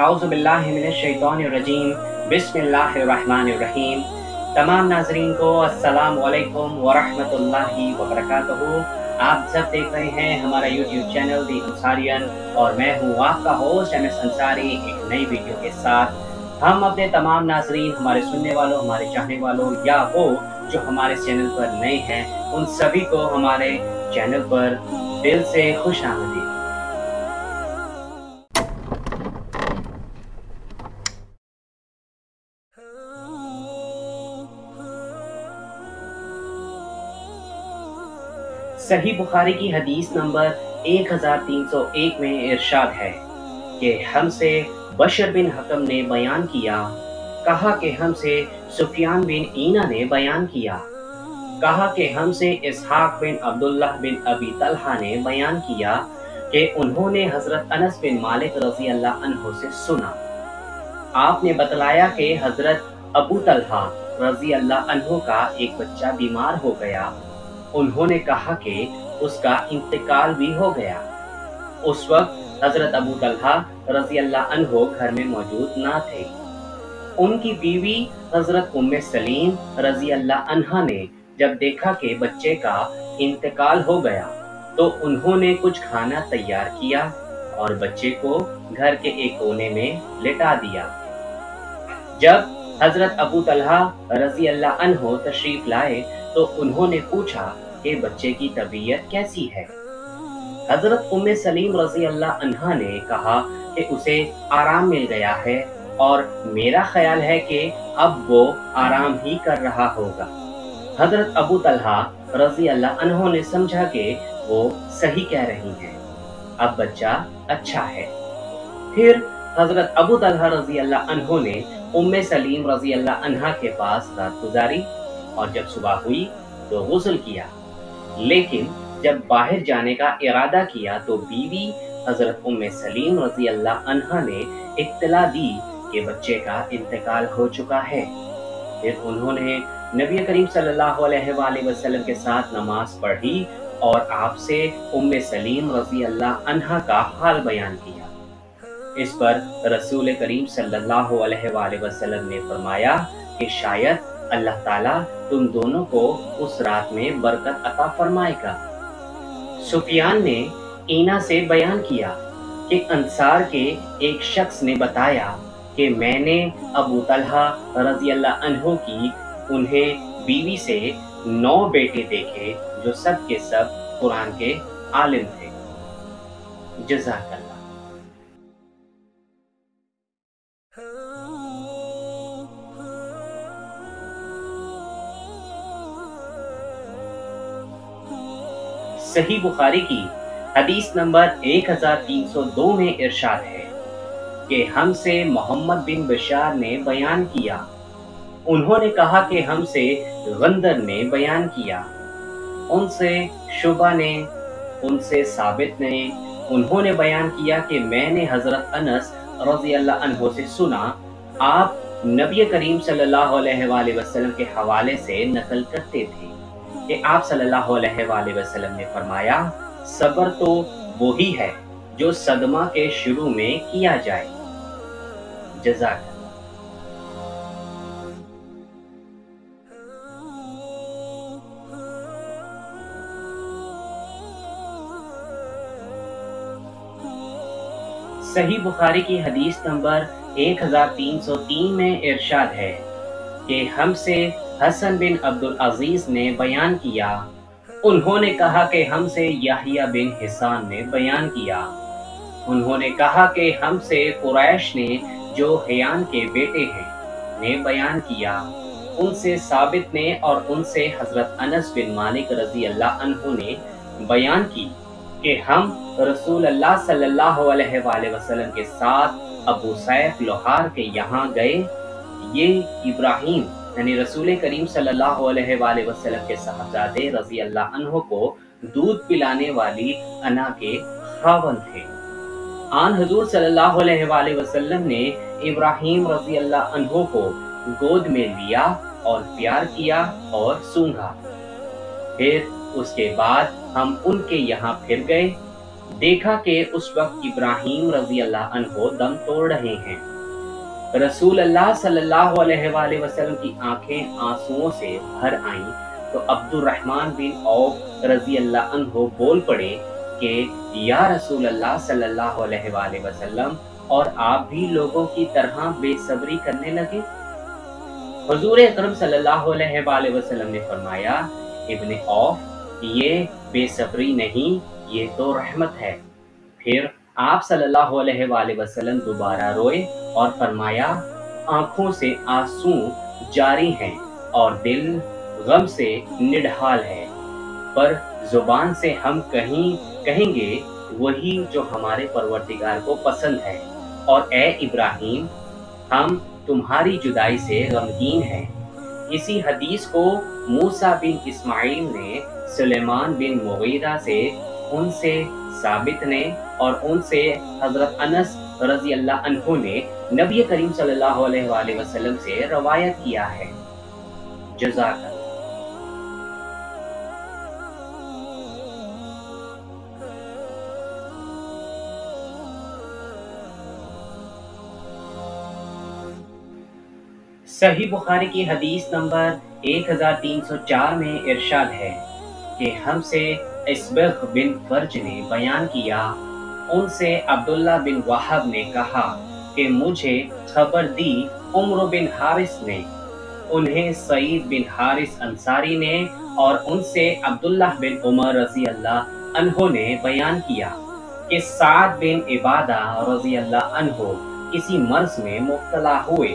आउज़बिल्लिमिनशैतानिर्रजीम बिस्मिल्लाहिर्रहमानिर्रहीम तमाम नाजरीन को अस्सलाम वालेकुम वरहमतुल्लाहि वबरकातुहू। आप सब देख रहे हैं हमारा यूट्यूब चैनल दी अंसारियन और मैं हूँ आपका होस्ट एम एस अंसारी एक नई वीडियो के साथ। हम अपने तमाम नाजरीन, हमारे सुनने वालों, हमारे चाहने वालों, या वो जो हमारे चैनल पर नए हैं, उन सभी को हमारे चैनल पर दिल से खुश आमदी सही बुखारी की हदीस नंबर 1301 में इरशाद है कि हमसे बशर बिन हकम ने बयान किया, कहा कि हमसे सुफियान बिन ईना ने बयान किया, कहा कि हमसे इसहाक बिन अब्दुल्लाह बिन अबी तलहा ने बयान किया कि उन्होंने हज़रत अनस बिन मालिक रज़ी अल्लाह से सुना। आपने बतलाया कि हज़रत अबू तलहा रज़ी अल्लाह अनहो का एक बच्चा बीमार हो गया। उन्होंने कहा कि उसका इंतकाल भी हो गया। उस वक्त हज़रत अबू तलहा रज़ी अल्लाह अनहो घर में मौजूद ना थे। उनकी बीवी हज़रत उम्मे सलीम रज़ी अल्लाह अनहा ने जब देखा कि बच्चे का इंतकाल हो गया तो उन्होंने कुछ खाना तैयार किया और बच्चे को घर के एक कोने में लेटा दिया। जब हज़रत अबू तलहा रज़ी अल्लाह अनहो तशरीफ़ लाए तो उन्होंने पूछा कि बच्चे की तबीयत कैसी है? हज़रत उम्मे सलीम रज़ी अल्लाह अनहा ने कहा कि उसे आराम मिल गया है और मेरा ख्याल है कि अब वो आराम ही कर रहा होगा। हज़रत अबू तलहा रज़ी अल्लाह अनहो ने समझा कि वो सही कह रही हैं। अब बच्चा अच्छा है। फिर हज़रत अबू तलहा रज़ी अल्लाह अनहो ने उम्मे सलीम रज़ी अल्लाह अनहा के पास रात गुजारी और जब सुबह हुई तो गुसल किया। लेकिन जब बाहर जाने का इरादा किया तो बीवी हज़रत उम्मे सलीम रज़ी अल्लाह अनहा ने इत्तला दी कि बच्चे का इंतकाल हो चुका है। फिर उन्होंने नबी करीम सल्लल्लाहु अलैहि वसल्लम के साथ नमाज़ पढ़ी और आपसे उम्मे सलीम रज़ी अल्लाह अनहा का हाल बयान किया। इस पर रसूल करीम सल्लल्लाहु अलैहि वसल्लम ने फरमाया कि शायद अल्लाह ताला तुम दोनों को उस रात में बरकत अता फरमाएगा। सुफियान ने ईना से बयान किया कि अंसार के एक शख्स ने बताया कि मैंने अबू तलहा रज़ी अल्लाह की उन्हें बीवी से नौ बेटे देखे जो सब के सब कुरान के आलिम थे। जजाकल्ला सही बुखारी की हदीस नंबर 1302 में इरशाद है कि हमसे मोहम्मद बिन बशार ने बयान किया। उन्होंने कहा कि हमसे गंदर ने बयान किया। उनसे शुबा ने, उनसे साबित ने, उन्होंने बयान किया कि मैंने हज़रत अनस रज़ी अल्लाह से सुना, आप नबी करीम सल्लल्लाहु अलैहि वसल्लम के हवाले से नकल करते थे। कि आप सल्लल्लाहु अलैहि वसल्लम ने फरमाया, सब्र तो वो ही है जो सदमा के शुरू में किया जाए। जजाक सही बुखारी की हदीस नंबर 1303 में इरशाद है। कि हमसे हसन बिन अब्दुल अज़ीज़ ने बयान किया। उन्होंने कहा कि हमसे याहिया बिन हिसान ने बयान किया। उन्होंने कहा कि हमसे कुरैश ने जो हयान के बेटे हैं, ने बयान किया। उनसे साबित ने और उनसे हज़रत अनस बिन मालिक रज़ी अल्लाह अनहु ने बयान की कि हम रसूल अल्लाह सल्लल्लाहु अलैहि वसल्लम के साथ अबू सैफ लोहार के यहाँ गए ये इब्राहिम, यानी रसूल करीम सल्लल्लाहु अलैहि वसल्लम के साहबजादे रज़ी अल्लाह अनहो को दूध पिलाने वाली अना के खावन थे। आन हजूर सल्लल्लाहु अलैहि वसल्लम ने इब्राहिम रज़ी अल्लाह अनहो को गोद में लिया और प्यार किया और सूंघा। फिर उसके बाद हम उनके यहाँ फिर गए। देखा कि उस वक्त इब्राहिम रज़ी अल्लाह अनहो दम तोड़ रहे हैं। रसूल अल्लाह सल्लल्लाहु अलैहि वसल्लम की आँखें आंसुओं से भर आईं तो अब्दुर्रहमान बिन औफ रज़ी अल्लाह अनहो बोल पड़े कि, या रसूल अल्लाह सल्लल्लाहु अलैहि वसल्लम, और आप भी लोगों की तरह बेसब्री करने लगे? हजूर अकरम सल्लल्लाहु अलैहि वसल्लम ने फरमाया, इब्ने औफ, ये बेसब्री नहीं, ये तो रहमत है। फिर आप सल्लल्लाहु अलैहि वसल्लम दोबारा रोए और फरमाया, आँखों से आँसू जारी हैं और दिल गम से निढाल है। पर ज़ुबान से हम कहीं कहेंगे, वही जो हमारे परवरदिगार को पसंद है। और ए इब्राहिम, हम तुम्हारी जुदाई से गमगीन हैं। इसी हदीस को मूसा बिन इस्माइल ने सुलेमान बिन मुगीरा से, उनसे साबित ने और उनसे हज़रत अनस रज़ी अल्लाह अनहु ने नबी करीम सल्लल्लाहु अलैहि वसल्लम से रवायत किया है। जजाक सही बुखारी की हदीस नंबर 1304 में इरशाद है कि हमसे इसबख बिन फ़र्ज़ ने बयान किया उनसे अब्दुल्ला बिन वाहब ने कहा कि मुझे खबर दी उम्र बिन हारिस ने। उन्हें सईद बिन हारिस अंसारी ने और उनसे अब्दुल्ला बिन उमर रज़ी अल्लाह अनहो ने बयान किया कि साद बिन इबादा रज़ी अल्लाह अनहो किसी मर्ज में मुब्तला हुए।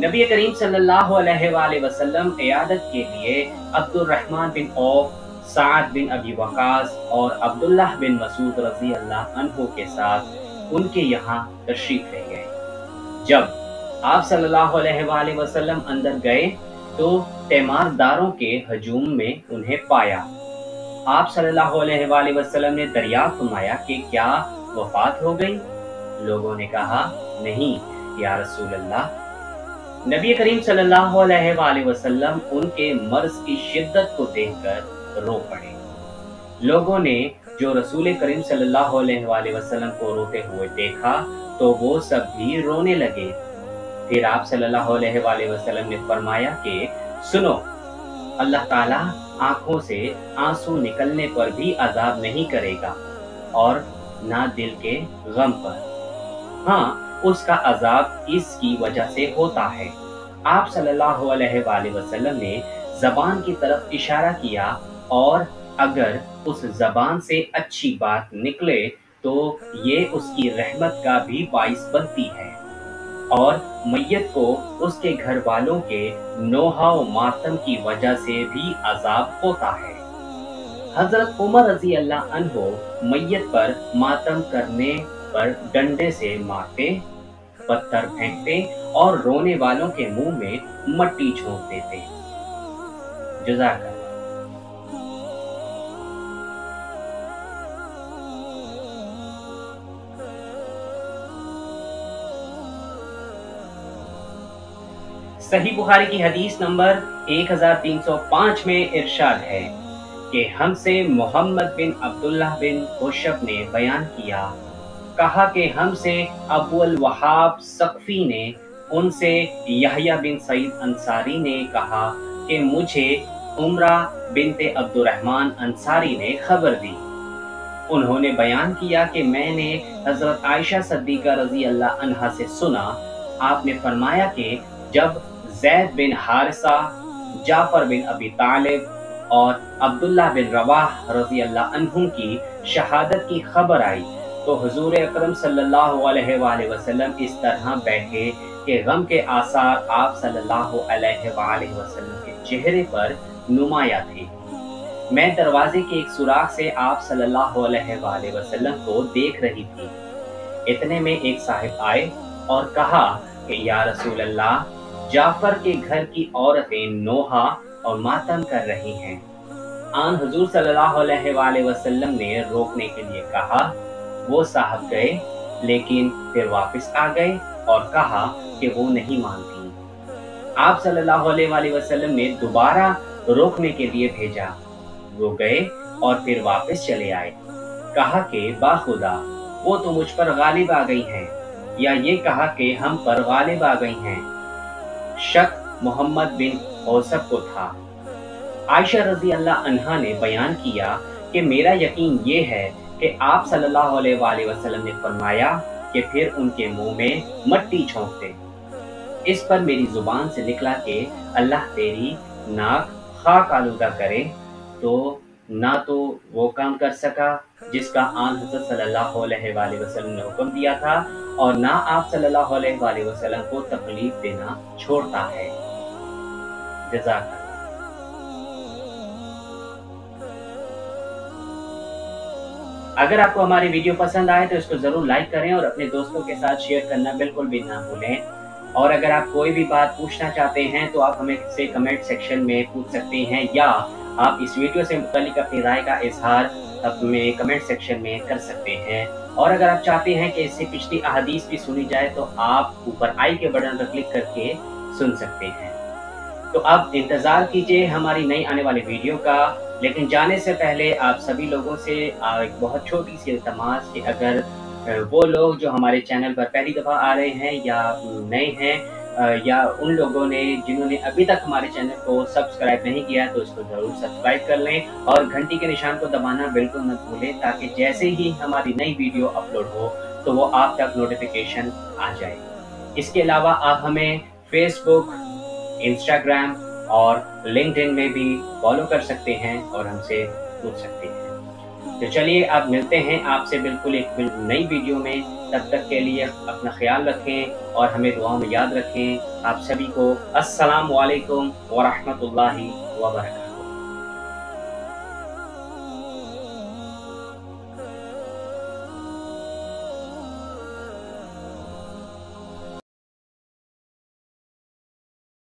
नबी करीम सल्लल्लाहु अलैहि वसल्लम इयादत के लिए Abdul bin Auf Saad bin Abi Waqqas और अब्दुल्ला बिन मसूद रज़ी अल्लाह अनहु के साथ उनके यहाँ तशरीफ़ ले गए। जब आप सल्लल्लाहु अलैहि वसल्लम अंदर गए तो तैमारदारों के हजूम में उन्हें पाया। आप सल्लल्लाहु अलैहि वसल्लम ने दरियाफ्त फरमाया कि क्या वफात हो गई? लोगों ने कहा, नहीं, या रसूल अल्लाह नबी करीम सल्लल्लाहु अलैहि वसल्लम उनके मर्ज की शिद्दत को देखकर रो पड़े लोगों ने जो रसूल करीम सल्लल्लाहु अलैहि वसल्लम को रोते हुए देखा तो वो सब भी रोने लगे। फिर आप सल्लल्लाहु अलैहि वसल्लम ने फरमाया कि, सुनो, अल्लाह ताला आँखों से आँसू निकलने पर भी अजाब नहीं करेगा और ना दिल के गम पर। हाँ उसका अजाब इसकी वजह से होता है। आप सल्लल्लाहु अलैहि वसल्लम ने जबान की तरफ़ इशारा किया और अगर उस जबान से अच्छी बात निकले तो ये उसकी रहमत का भी बाइस बनती है। और मैयत को उसके घर वालों के नोहा मातम की वजह से भी अजाब होता है। हज़रत उमर रज़ी अल्लाह अनहो मैयत पर मातम करने पर डंडे से मारते, पत्थर फेंकते और रोने वालों के मुँह में मट्टी छोड़ देते। जजाकर सही बुखारी की हदीस नंबर 1305 में इरशाद है कि हमसे मोहम्मद बिन अब्दुल्ला बिन खुशब ने बयान किया, कहा कि हमसे अबुल वहाब सख्फी ने, उनसे यहया बिन सईद अंसारी ने कहा कि मुझे उमरा बिनते अब्दुलरहमान अंसारी ने खबर दी। उन्होंने बयान किया कि मैंने हज़रत आयशा सद्दीका रज़ी अल्लाह अनहा से सुना, आपने फरमाया कि जब जैद बिन हारिसा, जाफ़र बिन अबी तालिब और अब्दुल्ला बिन रवाह रज़ी अल्लाह की शहादत की खबर आई। तो हुजूर अकरम सल्लल्लाहु अलैहि वसल्लम इस तरह बैठे कि गम के आसार आप सल्लल्लाहु अलैहि वसल्लम के चेहरे पर नुमाया थे। मैं दरवाजे के एक सुराख से आप सल्लल्लाहु अलैहि वसल्लम को देख रही थी। इतने में एक साहिब आए और कहा कि, या रसूल अल्लाह जाफ़र के घर की औरतें नोहा और मातम कर रही हैं। आन हजूर सल्लल्लाहु वसल्लम ने रोकने के लिए कहा, वो साहब गए, लेकिन फिर वापस आ गए और कहा कि वो नहीं मानती। आप सल्लल्लाहु अलैहि वसल्लम ने दोबारा रोकने के लिए भेजा। वो गए और फिर वापस चले आए। कहा कि, बाखुदा, वो तो मुझ पर गालिब आ गई हैं, या ये कहा कि हम पर गालिब आ गई हैं। शक मोहम्मद बिन औसफ को था। आयशा रज़ी अल्लाह अनहा ने बयान किया कि मेरा यकीन ये है कि आप सल्लल्लाहु अलैहि वसल्लम ने फरमाया कि फिर उनके मुँह में मट्टी छोंक दे इस पर मेरी ज़ुबान से निकला कि अल्लाह तेरी नाक खाक आलूदा करे तो ना तो वो काम कर सका, जिसका आन हज़रत सल्लल्लाहु अलैहि वसल्लम ने हुक्म दिया था, और ना आप सल्लल्लाहु अलैहि वसल्लम को तकलीफ़ देना छोड़ता है। जजाक अगर आपको हमारी वीडियो पसंद आए तो इसको ज़रूर लाइक करें और अपने दोस्तों के साथ शेयर करना बिल्कुल भी ना भूलें। और अगर आप कोई भी बात पूछना चाहते हैं तो आप हमें से कमेंट सेक्शन में पूछ सकते हैं या आप इस वीडियो से मुतलिक अपनी राय का इजहार अपने कमेंट सेक्शन में कर सकते हैं। और अगर आप चाहते हैं कि इससे पिछली अहदीस भी सुनी जाए तो आप ऊपर आई के बटन पर क्लिक करके सुन सकते हैं। तो अब इंतज़ार कीजिए हमारी नई आने वाली वीडियो का। लेकिन जाने से पहले आप सभी लोगों से एक बहुत छोटी सी इल्तमास कि अगर वो लोग जो हमारे चैनल पर पहली दफ़ा आ रहे हैं या नए हैं या उन लोगों ने जिन्होंने अभी तक हमारे चैनल को सब्सक्राइब नहीं किया तो इसको ज़रूर सब्सक्राइब कर लें और घंटी के निशान को दबाना बिल्कुल मत भूलें, ताकि जैसे ही हमारी नई वीडियो अपलोड हो तो वो आप तक नोटिफिकेशन आ जाए। इसके अलावा आप हमें फेसबुक इंस्टाग्राम और लिंक्डइन में भी फॉलो कर सकते हैं और हमसे पूछ सकते हैं। तो चलिए आप मिलते हैं आपसे बिल्कुल एक नई वीडियो में। तब तक के लिए अपना ख्याल रखें और हमें दुआओं में याद रखें। आप सभी को अस्सलाम वालेकुम वरहमतुल्लाहि रहमतुल्लाहि व बरकातहू